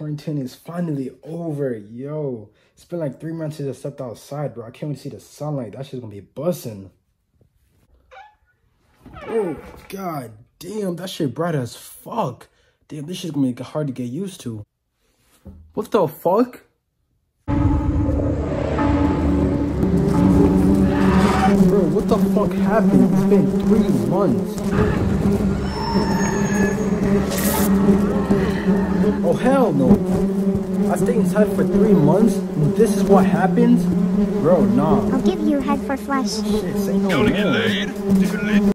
quarantine is finally over, yo. It's been like three months since I stepped outside, bro. I can't even see the sunlight. That shit's gonna be bussing. Oh, god damn, that shit bright as fuck. Damn, this shit's gonna be hard to get used to. What the fuck? Bro, what the fuck happened? It's been three months. Oh hell no. I stayed inside for three months and this is what happens? Bro, nah. I'll give you a head for flesh. Shit, say no more.